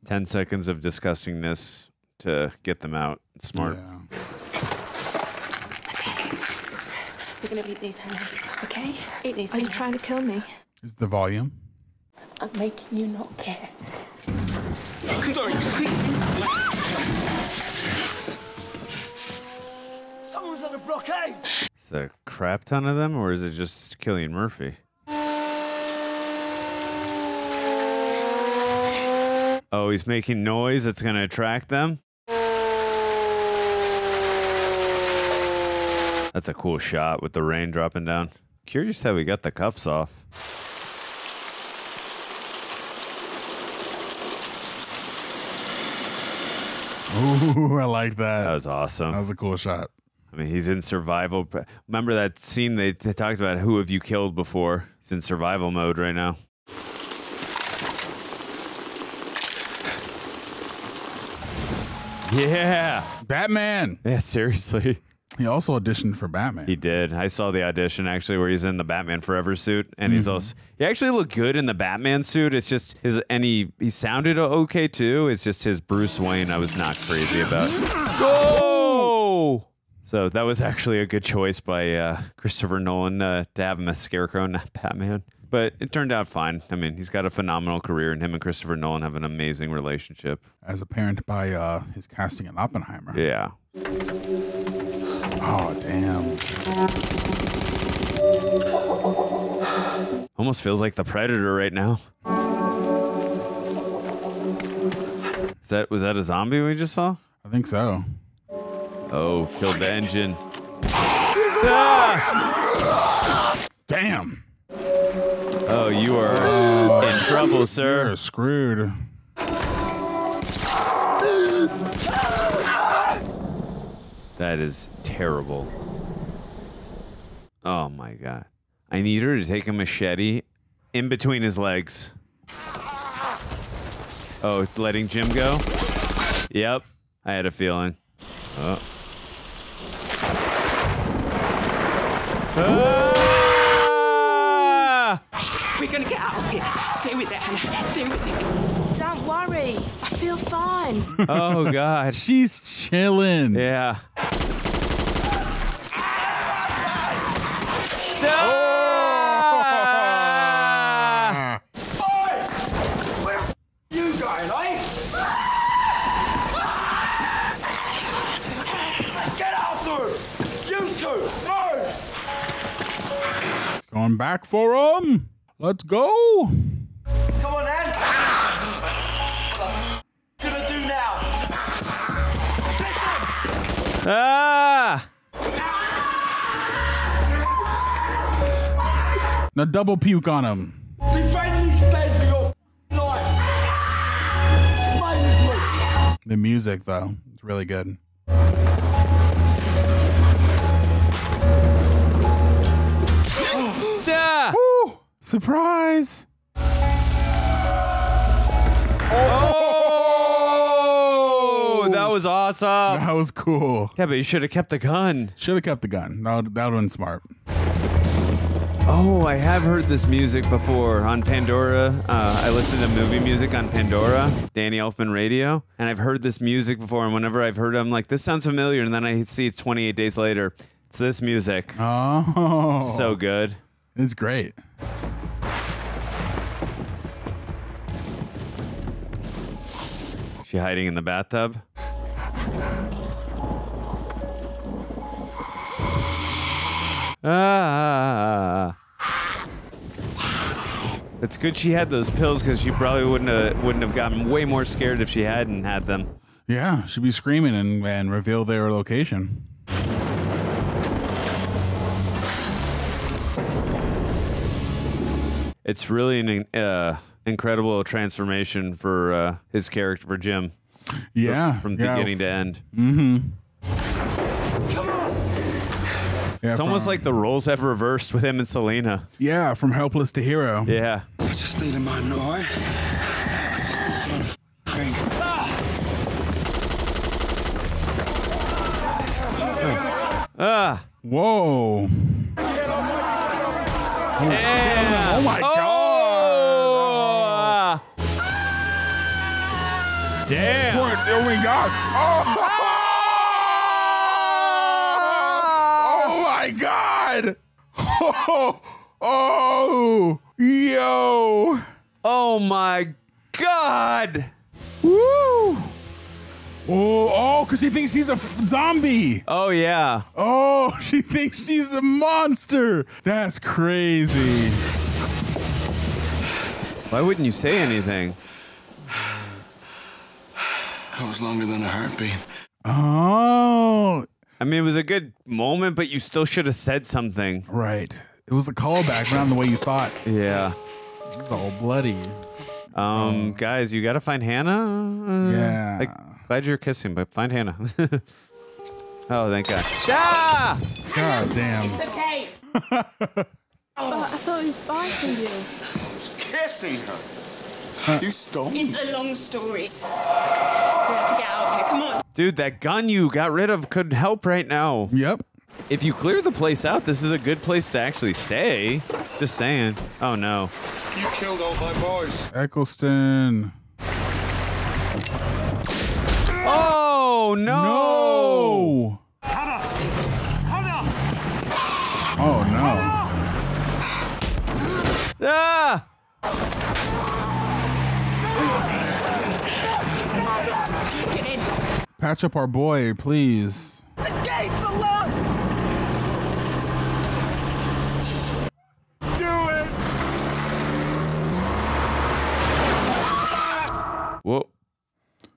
Ten seconds of disgustingness to get them out. Smart. Okay. We're gonna eat these, Hannah. Okay? Eat these. Are you trying to kill me? Is the volume? I'm making you not care. Sorry. Someone's on a blockade. Is there a crap ton of them, or is it just Cillian Murphy? Oh, he's making noise that's going to attract them? That's a cool shot with the rain dropping down. Curious how we got the cuffs off. Ooh, I like that. That was awesome. That was a cool shot. I mean, he's in survival. Remember that scene they, they talked about? Who have you killed before? He's in survival mode right now. Yeah. Batman. Yeah, seriously. He also auditioned for Batman. He did. I saw the audition actually where he's in the Batman Forever suit and he's Mhm. also he actually looked good in the Batman suit. It's just his and he he sounded okay too. It's just his Bruce Wayne I was not crazy about. Go! So that was actually a good choice by uh, Christopher Nolan uh, to have him as Scarecrow, not Batman. But it turned out fine. I mean, he's got a phenomenal career, and him and Christopher Nolan have an amazing relationship. As apparent by uh, his casting in Oppenheimer. Yeah. Oh, damn. Almost feels like the Predator right now. Is that was that a zombie we just saw? I think so. Oh, killed the engine. Ah! Damn. Oh, you are in trouble, sir. You're screwed. That is terrible. Oh my god. I need her to take a machete in between his legs. Oh, letting Jim go? Yep. I had a feeling. Oh. Ah! We're gonna get out of here. Stay with that, Hannah. Stay with it. Don't worry. I feel fine. Oh god. She's chilling. Yeah. Ah! You going, eh? Get after him! You two, move! It's going back for him. Let's go. Come on, then. Gonna do now. Ah! Now double puke on him. Defend these stairs with your life. Mine is loose. The music, though, it's really good. Surprise! Oh, that was awesome. That was cool. Yeah, but you should have kept the gun. Should have kept the gun. That would, that would have been smart. Oh, I have heard this music before on Pandora. Uh, I listen to movie music on Pandora, Danny Elfman Radio, and I've heard this music before. And whenever I've heard it, I'm like, this sounds familiar. And then I see it 28 days later. It's this music. Oh. So good. It's great. She hiding in the bathtub. Ah. It's good she had those pills because she probably wouldn't have wouldn't have gotten way more scared if she hadn't had them. Yeah, she'd be screaming and, and reveal their location. It's really an uh, incredible transformation for uh, his character for Jim. Yeah, from yeah. beginning to end. Mm-hmm. Yeah, it's almost like the roles have reversed with him and Selena. Yeah, from helpless to hero. Yeah. I just need a moment, alright? I just need time to f- think. Ah. Whoa. Yeah. Oh my Oh. Damn. Poor- Oh my god. Oh. oh my god. Oh. Oh. Yo. Oh my god. Woo. Oh, oh, because he thinks he's a f- zombie. Oh yeah. Oh, she thinks she's a monster. That's crazy. Why wouldn't you say anything? That was longer than a heartbeat. Oh, I mean, it was a good moment, but you still should have said something. right. It was a callback, not the way you thought. Yeah. It was all bloody. Um, guys, you gotta find Hannah. Yeah. Like, glad you're kissing, but find Hannah. oh, thank God. Ah! God damn. It's okay. But I thought he was biting you. I was kissing her. You stoned? It's a long story. We have to get out of here. Come on. Dude, that gun you got rid of could help right now. Yep. If you clear the place out, this is a good place to actually stay. Just saying. Oh no. You killed all my boys. Eccleston. Oh no! No. Oh no. Ah! Get in. Patch up our boy, please. The gates are locked. Do it! Whoa.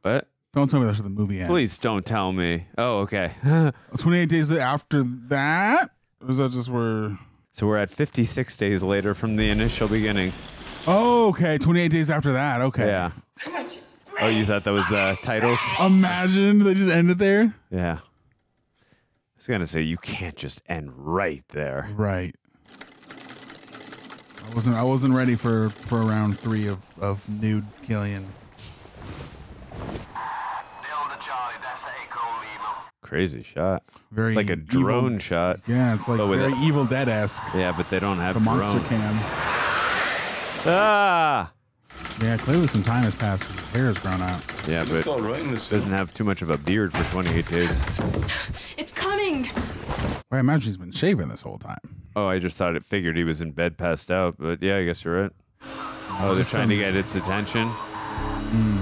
What? Don't tell me that's the movie ends. Please don't tell me. Oh, okay. 28 days after that? Or is that just where. so we're at 56 days later from the initial beginning. Oh, okay. 28 days after that. Okay. Yeah. Oh, you thought that was the titles? Imagine they just ended there. Yeah. I was gonna say you can't just end right there. Right. I wasn't. I wasn't ready for for round three of of nude Cillian. Crazy shot. Very It's like a evil- drone shot. Yeah, it's like But with very a- Evil Dead esque. Yeah, but they don't have The monster cam. Ah. Yeah, clearly some time has passed. 'cause His hair has grown out. Yeah, but It's all right in this doesn't have too much of a beard for 28 days. It's coming. Well, I imagine he's been shaving this whole time. Oh, I just thought it figured he was in bed passed out, but yeah, I guess you're right. Oh, they're just trying to get its attention. Hmm.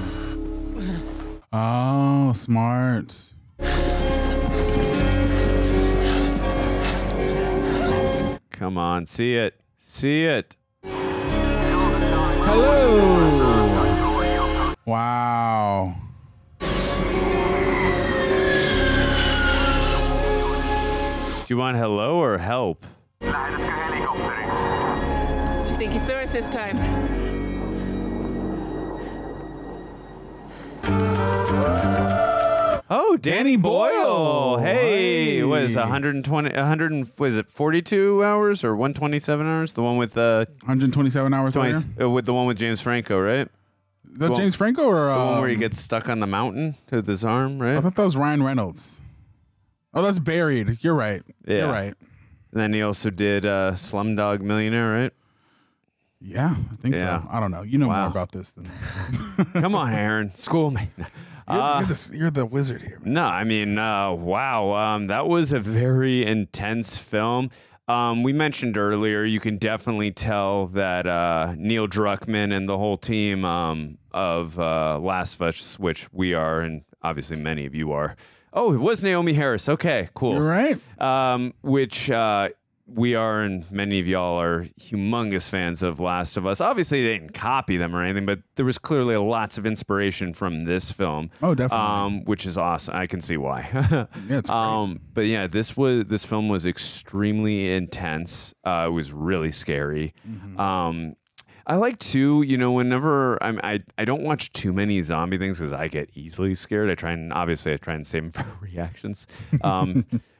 Oh, smart. Come on, see it. See it. Hello. Wow. Do you want hello or help? Do you think he saw us this time? Oh, Danny Boyle. Hey, Hi. what is it, 120 100 was it 42 hours or 127 hours? The one with uh 127 hours 20, later. uh, with the one with James Franco, right? That Well, James Franco or The one where he um, gets stuck on the mountain with his arm, right? I thought that was Ryan Reynolds. Oh, that's buried. You're right. Yeah. You're right. And then he also did uh Slumdog Millionaire, right? Yeah, I think Yeah. so. I don't know. You know Wow. more about this than Come on, Aaron, school me. You're, Uh, you're, the, you're the wizard here. No, I mean, uh, wow, um, that was a very intense film. Um, we mentioned earlier, you can definitely tell that uh, Neil Druckmann and the whole team um, of uh, Last of Us, which we are, and obviously many of you are. Oh, it was Naomie Harris. Okay, cool. You're right. Um, which uh, we are, and many of y'all are humongous fans of Last of Us. Obviously, they didn't copy them or anything, but there was clearly lots of inspiration from this film. Oh, definitely. Um, which is awesome. I can see why. Yeah, it's great. um, but yeah, this was this film was extremely intense. Uh, it was really scary. Mm-hmm. Um, I like to, you know, whenever I'm, I I don't watch too many zombie things because I get easily scared. I try and obviously I try and save them for reactions. Um,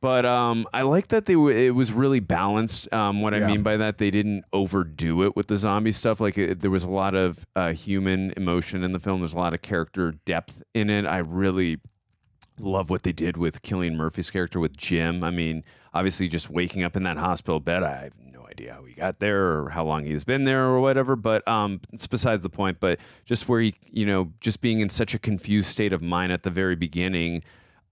but um, I like that they it was really balanced. Um, what I mean by that, they didn't overdo it with the zombie stuff. Like it, there was a lot of uh, human emotion in the film. There's a lot of character depth in it. I really love what they did with Cillian Murphy's character with Jim. I mean, obviously, just waking up in that hospital bed, I have no idea how he got there or how long he's been there or whatever. But um, it's besides the point. But just where he, you know, just being in such a confused state of mind at the very beginning.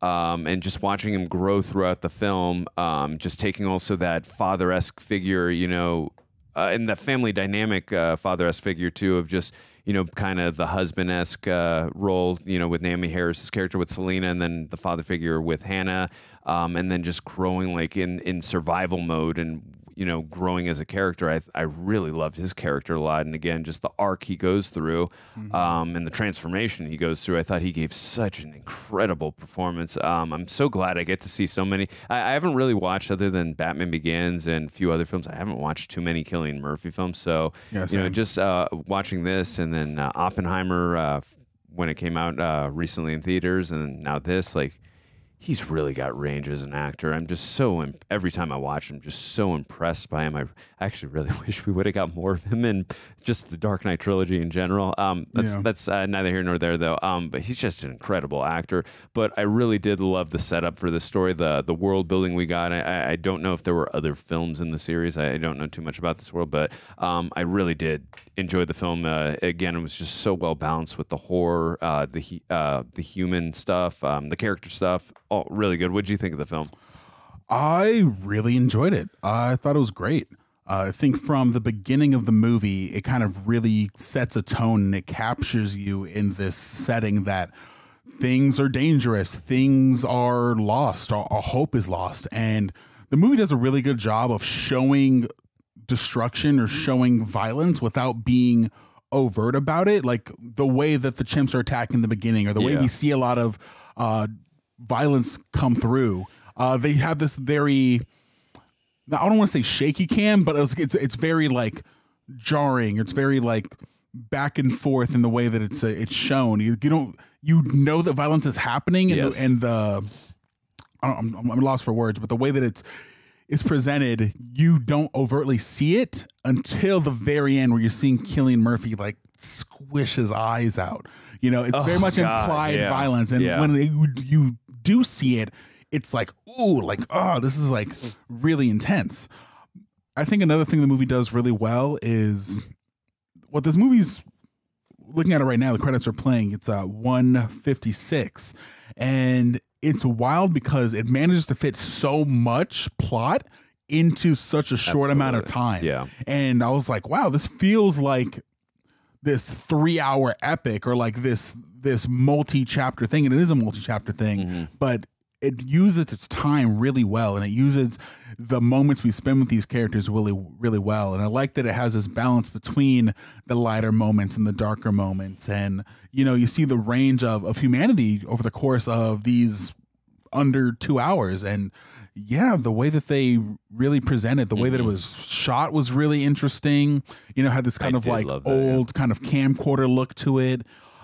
Um, and just watching him grow throughout the film, um, just taking also that father esque figure, you know, uh, and the family dynamic uh, father esque figure too of just you know kind of the husband esque uh, role you know with Naomie Harris's character with Selena and then the father figure with Hannah um, and then just growing like in in survival mode and you know growing as a character I I really loved his character a lot. And again just the arc he goes through um, and the transformation he goes through I thought he gave such an incredible performance. Um, I'm so glad I get to see so many. I, I haven't really watched other than Batman Begins and a few other films I haven't watched too many Cillian Murphy films. So Yeah, you know just uh, watching this and then uh, Oppenheimer uh, when it came out uh, recently in theaters and now this like he's really got range as an actor. I'm just so imp- every time I watch him, just so impressed by him. I actually really wish we would have got more of him in just the Dark Knight trilogy in general. Um, that's Yeah. that's uh, neither here nor there though. Um, but he's just an incredible actor. But I really did love the setup for the story, the the world building we got. I- I, I don't know if there were other films in the series. I, I don't know too much about this world, but um, I really did enjoy the film. Uh, again, it was just so well balanced with the horror, uh, the uh, the human stuff, um, the character stuff. All really good. What did you think of the film? I really enjoyed it. I thought it was great. Uh, I think from the beginning of the movie, it kind of really sets a tone and it captures you in this setting that things are dangerous, things are lost, or hope is lost. And the movie does a really good job of showing destruction or showing violence without being overt about it. Like the way that the chimps are attacking in the beginning, or the way we see a lot of uh, violence come through. Uh, they have this very, I don't want to say shaky cam, but it's, it's it's very like jarring. It's very like back and forth in the way that it's uh, it's shown. You, you don't you know that violence is happening, and Yes. the, and the I don't, I'm, I'm lost for words, but the way that it's is presented, you don't overtly see it until the very end, where you're seeing Cillian Murphy like squish his eyes out. You know, it's Oh, very much God, implied yeah. violence, and Yeah. when you, you do see it, it's like, ooh, like oh, this is like really intense. I think another thing the movie does really well is what this movie's looking at it right now. The credits are playing. It's uh 156, and it's wild because it manages to fit so much plot into such a short amount of time. Yeah. and I was like, wow, this feels like this three hour epic or like this this multi chapter thing, and it is a multi chapter thing, mm-hmm. but it uses its time really well, and it uses the moments we spend with these characters really really well. And I like that it has this balance between the lighter moments and the darker moments, and you know you see the range of of humanity over the course of these under two hours and yeah the way that they really presented the way that it was shot was really interesting you know had this kind I of like that, yeah. old kind of camcorder look to it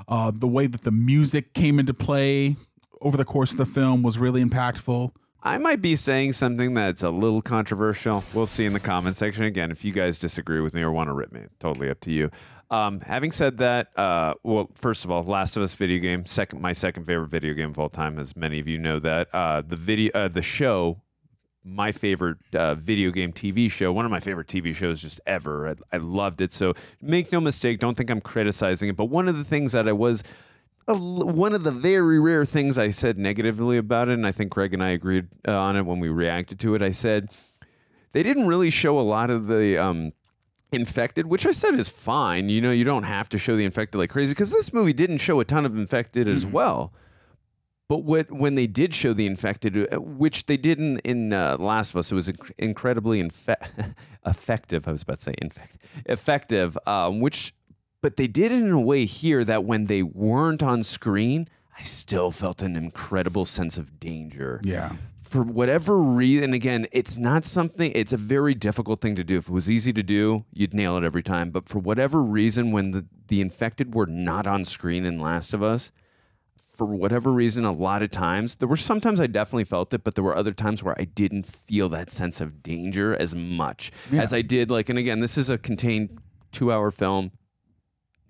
uh, the way that the music came into play over the course of the film was really impactful I might be saying something that's a little controversial. We'll see in the comment section. Again, if you guys disagree with me or want to rip me, totally up to you. Um, having said that, uh, well, first of all, Last of Us video game, second, my second favorite video game of all time, as many of you know that. Uh, the video, uh, the show, my favorite uh, video game TV show, one of my favorite TV shows just ever. I, I loved it. So make no mistake, don't think I'm criticizing it. But one of the things that I was one of the very rare things I said negatively about it, and I think Greg and I agreed uh, on it when we reacted to it. I said they didn't really show a lot of the um, infected, which I said is fine. You know, you don't have to show the infected like crazy because this movie didn't show a ton of infected as well. But what when they did show the infected, uh, which they didn't in uh, Last of Us, it was inc- incredibly infe- effective. I was about to say infect effective. Um, which, but they did it in a way here that when they weren't on screen, I still felt an incredible sense of danger. Yeah. For whatever reason, again, it's not something. It's a very difficult thing to do. If it was easy to do, you'd nail it every time. But for whatever reason, when the the infected were not on screen in Last of Us, for whatever reason, a lot of times, there were sometimes I definitely felt it, but there were other times where I didn't feel that sense of danger as much as I did. Like, and again, this is a contained two hour film.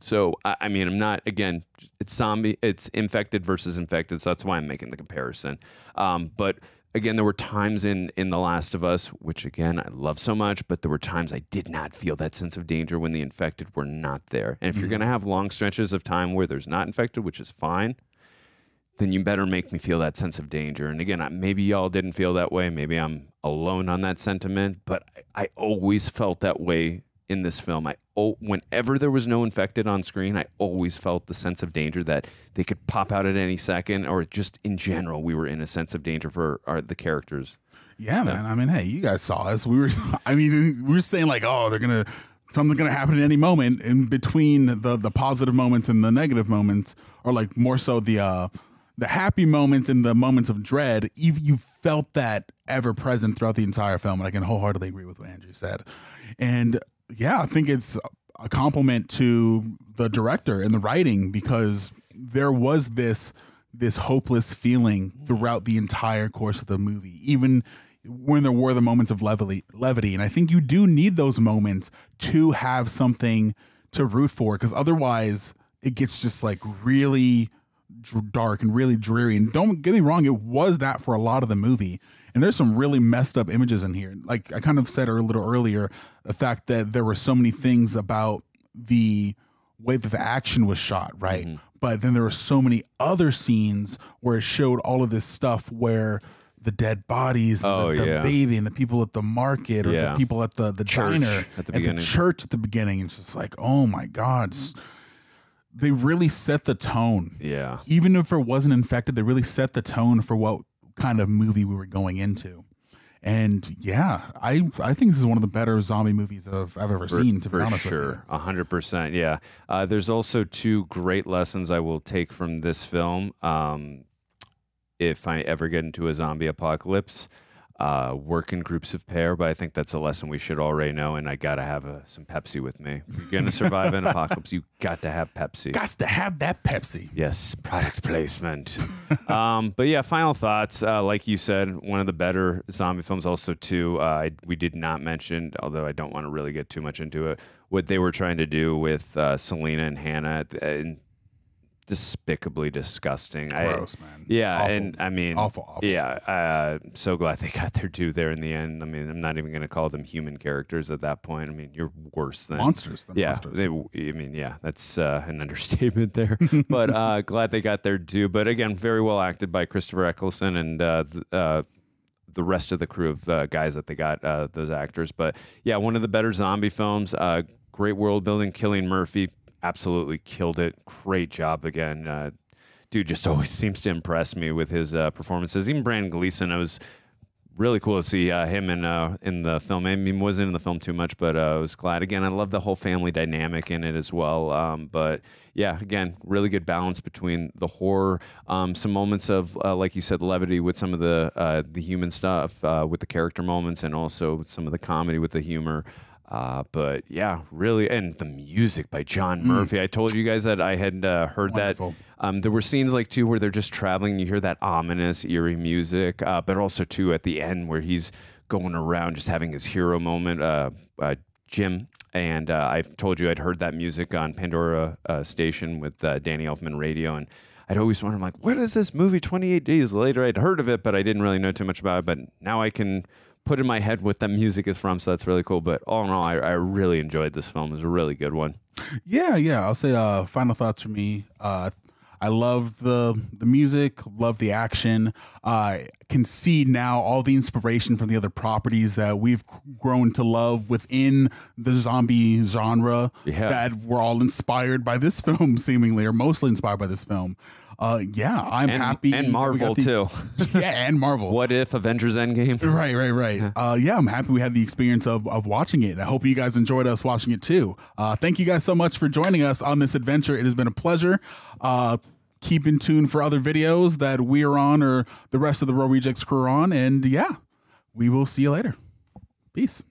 So, I, I mean, I'm not, again, it's zombie, it's infected versus infected. So that's why I'm making the comparison. Um, but again, there were times in, in The Last of Us, which again, I love so much, but there were times I did not feel that sense of danger when the infected were not there. And if you're Mhm. going to have long stretches of time where there's not infected, which is fine, then you better make me feel that sense of danger. And again, I- maybe y'all didn't feel that way. Maybe I'm alone on that sentiment, but I, I always felt that way in this film. I oh, whenever there was no infected on screen, I always felt the sense of danger that they could pop out at any second, or just in general, we were in a sense of danger for our, the characters. Yeah, man. I mean, hey, you guys saw us. We were, I mean, we were saying like, oh, they're gonna something's gonna happen at any moment. In between the the positive moments and the negative moments, or like more so the uh the happy moments and the moments of dread. You you felt that ever present throughout the entire film, and I can wholeheartedly agree with what Andrew said. And yeah, I think it's a compliment to the director and the writing because there was this this hopeless feeling throughout the entire course of the movie, even when there were the moments of levity. Levity, and I think you do need those moments to have something to root for, because otherwise it gets just like really dark and really dreary. And don't get me wrong, it was that for a lot of the movie. And there's some really messed up images in here. Like I kind of said a little earlier, the fact that there were so many things about the way that the action was shot, right? Mm-hmm. But then there were so many other scenes where it showed all of this stuff where the dead bodies, Oh, the, the yeah. baby, and the people at the market, or Yeah. the people at the the Church diner at the and beginning. church at the beginning. It's just like, oh my god, S- they really set the tone. Yeah. Even if it wasn't infected, they really set the tone for what kind of movie we were going into. And yeah, I I think this is one of the better zombie movies I've, I've ever For- seen. To for be honest sure, a hundred percent. Yeah, uh, there's also two great lessons I will take from this film. Um, if I ever get into a zombie apocalypse, uh, work in groups of pair. But I think that's a lesson we should already know. And I gotta have a, some Pepsi with me. If you're gonna survive an apocalypse, you got to have Pepsi. Got to have that Pepsi. Yes, product placement. um, but yeah, final thoughts. Uh, like you said, one of the better zombie films. Also, too, uh, I, we did not mention, although I don't want to really get too much into it, what they were trying to do with uh, Selena and Hannah. And despicably disgusting. Gross, I, man. Yeah, Awful. and I mean, Awful, awful. Yeah, uh, so glad they got their due there in the end. I mean, I'm not even going to call them human characters at that point. I mean, you're worse than Monsters, they're yeah, monsters. they I mean, yeah, that's uh, an understatement there. but uh, glad they got their due. But again, very well acted by Christopher Eccleston and uh, th- uh, the rest of the crew of uh, guys that they got, uh, those actors. But yeah, one of the better zombie films. Uh, great world building. Cillian Murphy absolutely killed it. Great job again. Uh, dude just always seems to impress me with his uh, performances. Even Brendan Gleeson, I was really cool to see uh, him in uh, in the film. I mean, wasn't in the film too much, but uh, I was glad. Again, I love the whole family dynamic in it as well. Um, but yeah, again, really good balance between the horror, um, some moments of uh, like you said, levity with some of the uh, the human stuff, with the character moments, and also some of the comedy with the humor. Uh, but yeah, really, and the music by John Mm. Murphy. I told you guys that I had uh, heard Wonderful. that. Um, there were scenes like too where they're just traveling. You hear that ominous, eerie music, uh, but also too at the end where he's going around just having his hero moment. Uh, uh, Jim and uh, I told you I'd heard that music on Pandora uh, station with uh, Danny Elfman Radio, and I'd always wondered like, what is this movie? Twenty eight days later, I'd heard of it, but I didn't really know too much about it. But now I can put in my head what that music is from, so that's really cool. But all in all, I, I really enjoyed this film. It was a really good one. Yeah, yeah. I'll say uh, final thoughts for me. Uh, I love the the music, love the action. Uh, can see now all the inspiration from the other properties that we've grown to love within the zombie genre Yeah. that were all inspired by this film, seemingly, or mostly inspired by this film. Uh, yeah, I'm and, happy. And Marvel the- too. yeah, and Marvel. What if Avengers Endgame? Right, right, right. Uh, yeah, I'm happy we had the experience of, of watching it. I hope you guys enjoyed us watching it too. Uh, thank you guys so much for joining us on this adventure. It has been a pleasure. Uh, keep in tune for other videos that we are on or the rest of the Reel Rejects crew are on. And yeah, we will see you later. Peace.